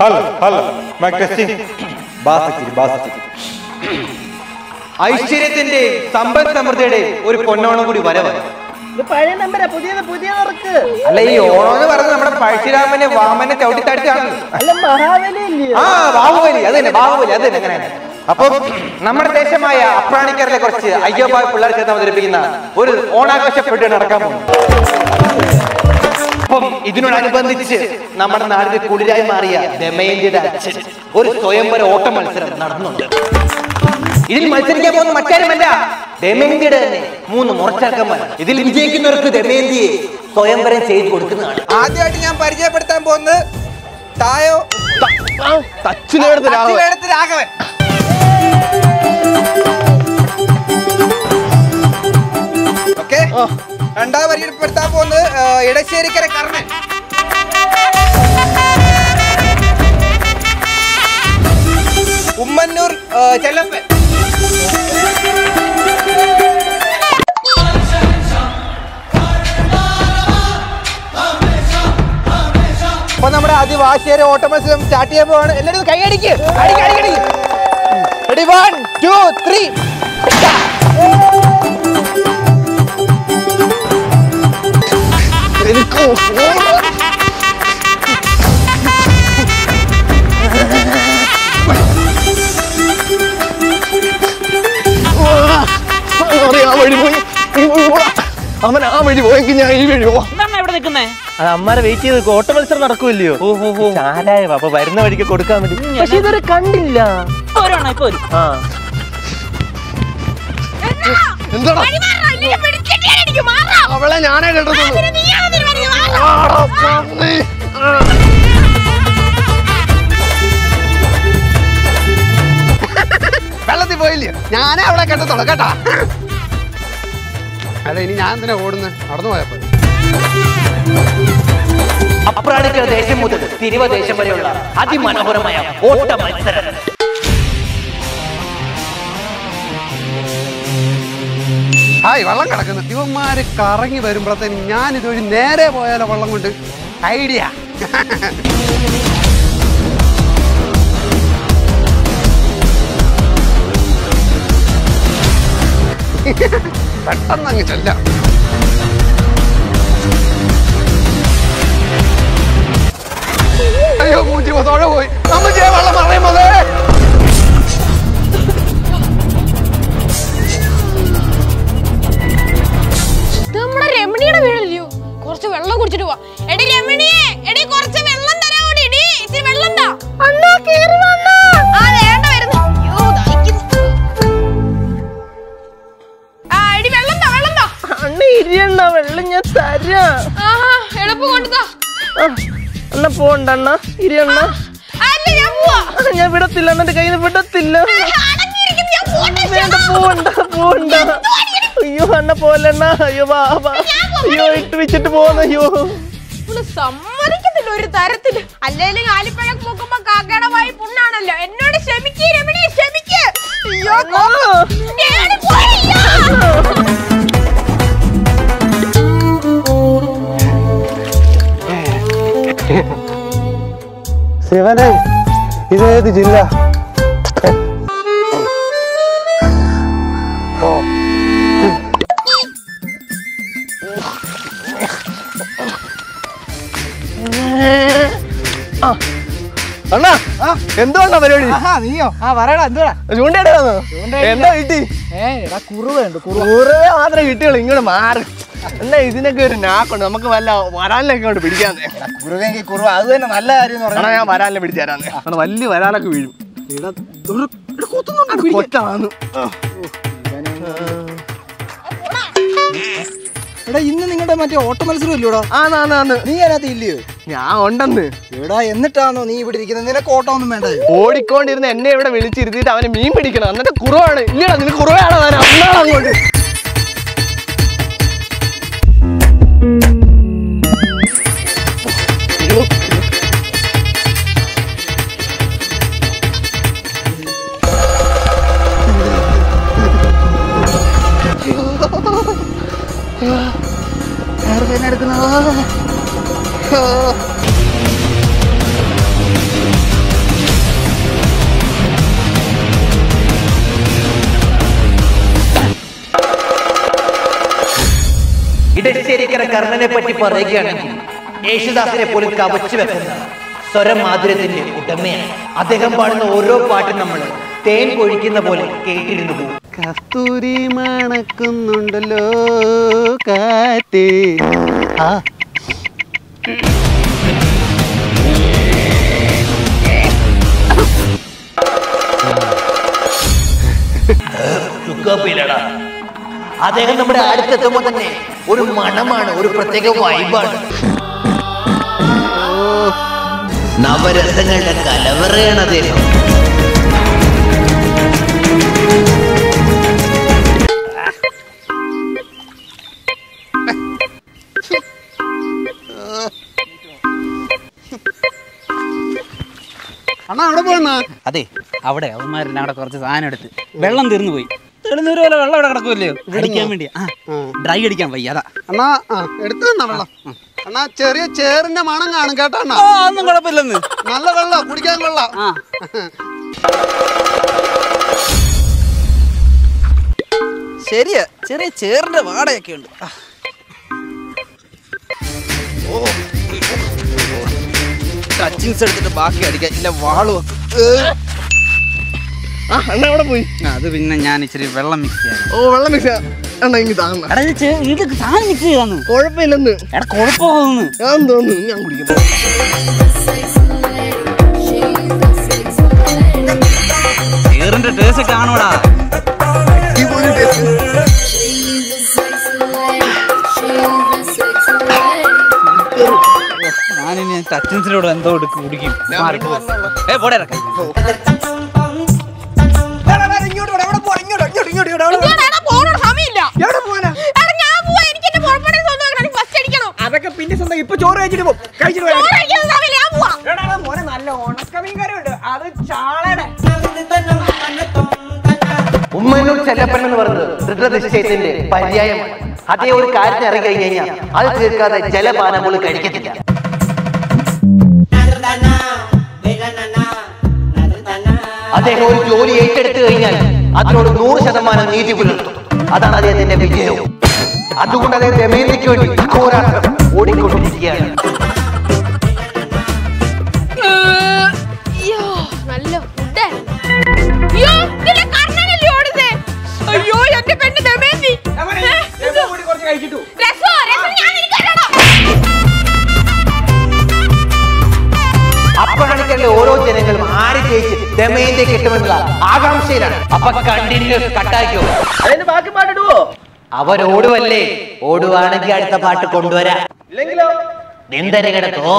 Hello hello mic testing ബാസിച്ചിരി ബാസിച്ചിരി ഐശ്വര്യത്തിന്റെ സമ്പദ് സമൃദ്ധിയുടെ ഒരു പൊന്നോണം കൂടി വരവ്. ഇത് പഴയ നമ്പരാ പുതിയത് പുതിയ അല്ല ഈ ഓണം എന്ന് പറയുന്നത് നമ്മുടെ പഴശുരാമനെ വാമനെ ചവിട്ടിത്താടിച്ചാണ് അല്ല മഹാബലി ഇല്ലയോ ആ ബാഹുബലി. അത് തന്നെ ബാഹുബലി അത് തന്നെ അങ്ങനെ. അപ്പൊ നമ്മുടെ ദേശമായ അപ്രാണിക്കറിനെ കുറിച്ച് അയ്യോബായ് പിള്ളേർക്ക് അവതരിപ്പിക്കുന്ന ഒരു ഓണാഘോഷപ്പെട്ട് പെട്ടി നടക്കാൻ പോകുന്നു. അപ്പം ഇതിനോടനുബന്ധിച്ച് നമ്മുടെ നാടിന്റെ കുളിരായി മാറിയ ദമയന്തിയുടെ അച്ഛൻ ഒരു സ്വയംവര ഓട്ട മത്സരം നടന്നുണ്ട്. ഇതിൽ മത്സരിക്കാൻ പോകുന്ന മറ്റാരുമല്ല? ദമയന്തിയുടെ തന്നെ മൂന്ന് മുറച്ചാക്കന്മാർ ഇതിൽ വിജയിക്കുന്നവർക്ക് ദമയന്തിയെ സ്വയംവരം ചെയ്തു കൊടുക്കുന്നതാണ്. ആദ്യമായിട്ട് ഞാൻ പരിചയപ്പെടുത്താൻ പോകുന്നത് തായോ? തച്ചിലെടുത്ത് രാഘവൻ. ഓക്കെ? രണ്ടാമത് പരിചയപ്പെടുത്താൻ പോകുന്നത് ആ, ഇടശ്ശേരിക്കര കർണൻ. ഉമ്മന്നൂർ ആ, ചെല്ലപ്പൻ. അപ്പൊ നമ്മുടെ അതിവാശിയേര ഓട്ട മത്സരം സ്റ്റാർട്ട് ചെയ്യാൻ പോവാണ്. എല്ലാവരും കൈ അടിക്ക് അടിക്ക് അടിക്ക് അടിക്ക്. റെഡി വൺ ടു ത്രീ വഴി പോയി. അവൻ ആ വഴി പോയെങ്കിൽ ഞാൻ ഈ വഴി പോവാം അത് അമ്മാരെ വെയിറ്റ് ചെയ്ത് ഓട്ട മത്സരം നടക്കൂല്ലയോ ചാരായ അപ്പൊ വരുന്ന വഴിക്ക് കൊടുക്കാൻ വേണ്ടി. പക്ഷെ ഇതുവരെ കണ്ടില്ല. എന്താടാ? അവളെ ഞാനേ കണ്ടത്. വെള്ളത്തിൽ പോയില്ലേ? ഞാനേ അവിടെ കണ്ടത്തോളൂ കേട്ടാ അല്ല ഇനി ഞാൻ എന്തിനാ ഓടുന്നത് നടന്നു പോയപ്പോ അപ്രാണിക്കൽ ദേശം മുതൽ തിരുവ ദേശം വരെയുള്ള അതിമനോഹരമായ ഓട്ട മത്സരം. ഹായ് വെള്ളം കിടക്കുന്നു. ഇവന്മാര് കറങ്ങി വരുമ്പോഴത്തേന് ഞാൻ ഇതുവഴി നേരെ പോയാലോ വെള്ളം കൊണ്ട്? ഐഡിയ. പെട്ടെന്ന് അങ്ങ് ചെല്ലാം. അയ്യോ മൂഞ്ചി തോഴ പോയി. അമ്മച്ചേ വെള്ളം മറയും രമണിയുടെ വീടല്ലയോ? കുറച്ച് വെള്ളം കുടിച്ചിട്ട് പോവാ എടി രമണിയെ എടി കുറച്ച് വെള്ളം തരാടി എടി ഇത്തിരി വെള്ളം താ. അണ്ണാ കേറി വന്നാ ആ വേണ്ട വരുന്നു. അയ്യോ ദാഹിക്കുന്നു. ആ എടി വെള്ളം താ വെള്ളം താ. അണ്ണ ഇരിയണ്ട വെള്ളം ഞാൻ തരാം. ആഹാ എളുപ്പം കൊണ്ടുതാ അണ്ണ പോണ്ട അണ്ണ. ഇരിയണ്ണ അല്ല ഞാൻ പോവാ. ഞാൻ വിടത്തില്ല അണ്ണന്റെ കയ്യിൽ നിന്ന് വിടത്തില്ല ഞാൻ പോട്ടെ വേണ്ട പോണ്ട പോണ്ട അയ്യോ അണ്ണ പോലണ്ണ അയ്യോ വാ വാ. അയ്യോ ഇട്ട് വെച്ചിട്ട് പോന്ന. അയ്യോ. സമ്മതിക്കുന്നില്ല ഒരു തരത്തിൽ. അല്ലേലും ആലിപ്പഴം പൂക്കുമ്പോ കാക്കയുടെ വായി പുണ്ണാണല്ലോ. എന്നോട് ക്ഷമിക്ക് രമണി ക്ഷമിക്ക്. അയ്യോ. ശിവനെ ഇതേത് ജില്ല? അണ്ണാ പരിപാടി? നീയോ? ആ പറയടാ എന്തുവാ? ചൂണ്ടയിടാന്നോ എന്താ കിട്ടി? ഏ എടാ കുറുവുണ്ട് കുറേ മാത്രമേ കിട്ടിയുള്ളൂ ഇങ്ങോട്ട് മാറി. എന്നാ ഇതിനൊക്കെ ഒരു നാക്കുണ്ട് നമുക്ക് വല്ല വരാലിനൊക്കെ കൊണ്ട് പിടിക്കാന്നേ. കുറുവെങ്കിൽ കുറുവ അത് തന്നെ നല്ല കാര്യം എന്ന് അണ്ണാ ഞാൻ വരാലിനെ വലിയ വരാലൊക്കെ വീഴും. എടാ ഇന്ന് നിങ്ങളുടെ മറ്റേ ഓട്ട മത്സരം ഇല്ലൂടാ നീ അതിനകത്ത് ഇല്ലയോ? ഞാൻ ഉണ്ടെന്ന്. എടാ എന്നിട്ടാണോ നീ ഇവിടെ ഇരിക്കുന്നത്? നിനക്ക് ഓട്ടമൊന്നും വേണ്ട. ഓടിക്കൊണ്ടിരുന്ന് എന്നെ ഇവിടെ വിളിച്ചിരുത്തിയിട്ട് അവനെ മീൻ പിടിക്കണം. എന്നിട്ട് കുറവാണ്. ഇല്ലടാ നിനക്ക് കുറവാണോ. അങ്ങോട്ട് അരുവിക്കര കർണനെ പറ്റി പറയുകയാണെങ്കിൽ യേശുദാസിനെ പോലും കവച്ചു വെക്കുന്ന സ്വരമാധുര്യത്തിന്റെ ഉടമയാണ്. അദ്ദേഹം പാടുന്ന ഓരോ പാട്ടും നമ്മൾ തേൻ കൊഴിക്കുന്ന പോലെ കേട്ടിരുന്നു പോകും. കസ്തൂരി മണക്കുന്നുണ്ടല്ലോ കാറ്റ്. ആ. ചുക്കാപ്പിയിലടാ അദ്ദേഹം നമ്മുടെ അടുത്തെത്തുമ്പോൾ തന്നെ ഒരു മണമാണ് ഒരു പ്രത്യേക വൈബാണ് നവരസങ്ങളുടെ കലവറയാണ് അദ്ദേഹം. അണ്ണാ അവിടെ അതെ അവിടെ അവന്മാരെല്ലാം അവിടെ കുറച്ച് സാധനം എടുത്ത് വെള്ളം തീർന്നു പോയി തെളിനൂര് പോലെ വെള്ളം ഇവിടെ കിടക്കുമല്ലോ അടിക്കാൻ വേണ്ടി. ആ ഡ്രൈ അടിക്കാൻ വയ്യ അതാ. അണ്ണാ ആ എടുത്തു തന്നാ വെള്ളം? അണ്ണാ ചെറിയ ചേറിന്റെ മണം കാണും കേട്ടോ അണ്ണാ. ആ ഒന്നും കുഴപ്പമില്ലെന്ന്. നല്ല വെള്ളം കുടിക്കാൻ കൊള്ളാം ശരിയാ ചെറിയ ചേറിന്റെ വാടയൊക്കെ ഉണ്ട്. ഓ ടച്ചിങ്സ് എടുത്തിട്ട് ബാക്കി അടിക്കാൻ. ഇല്ല വാളു വെക്കും ആ അണ്ണ അവിടെ പോയി. അത് പിന്നെ ഞാൻ ഇച്ചിരി വെള്ളം മിക്സ് ചെയ്യാം ഓ വെള്ളം മിക്സ് അണ്ണ ഇങ്ങ് താങ്ങ. എടാ ഇത് ഇത് സാധനം മിക്സ് ചെയ്താന്ന് കുഴപ്പമില്ലെന്ന്. എടാ കുഴപ്പമാകുന്നു ഞാൻ തോന്നുന്നു ഞാൻ കുടിക്കുന്നു ചേറിന്റെ ടേസ്റ്റ് കാണൂടാ ഞാനിനി ടച്ചിൻസിലൂടെ എന്തോ എടുക്കും കുടിക്കും. ഏ പോടെ ഇറക്കാം. ഇപ്പൊ ചോറ് കഴിച്ചിട്ട് പോകും കഴിച്ചിട്ട് മോനെ നല്ല ഉണക്കമീൻ കറി ഉണ്ട്. അത് ചാളയുടെ. ഉമ്മന്നൂർ ചെല്ലപ്പൻ എന്ന് പറഞ്ഞത് ദൃഢനിശ്ചയത്തിന്റെ പര്യായം. അതേ ഒരു കാര്യത്തിന് ഇറങ്ങി കഴിഞ്ഞു കഴിഞ്ഞാൽ അത് തീർക്കാതെ ജലപാനങ്ങൾ പാനങ്ങൾ കഴിക്കത്തില്ല. അദ്ദേഹം ഒരു ജോലി ഏറ്റെടുത്തു കഴിഞ്ഞാൽ അതിനോട് നൂറ് ശതമാനം നീതി പുലർത്തും. അതാണ് അദ്ദേഹത്തിന്റെ വിജയവും. അതുകൊണ്ട് അദ്ദേഹം ദമയന്തിക്ക് വേണ്ടി പോരാട്ടം. ഓടിക്കൊണ്ടിരിക്കുകയാണ്. നല്ല അയ്യോ എന്റെ പെണ്ണ് കുറച്ച് കഴിച്ചിട്ടു. അപ്പോഴാണ് ഓരോ ജനങ്ങളും ആര് ജയിച്ച് ദമയന്തി കിട്ടുമെന്നുള്ള ആകാംക്ഷയിലാണ്. അപ്പൊ കണ്ടിന്യൂസ് കട്ടാക്കിയോ? ബാക്കി പാട്ടിടുവോ അവരോടുവല്ലേ ഓടുവാണെങ്കിൽ അടുത്ത പാട്ട് കൊണ്ടുവരാം. ഇല്ലെങ്കിലോ നിന്തര കിടക്കോ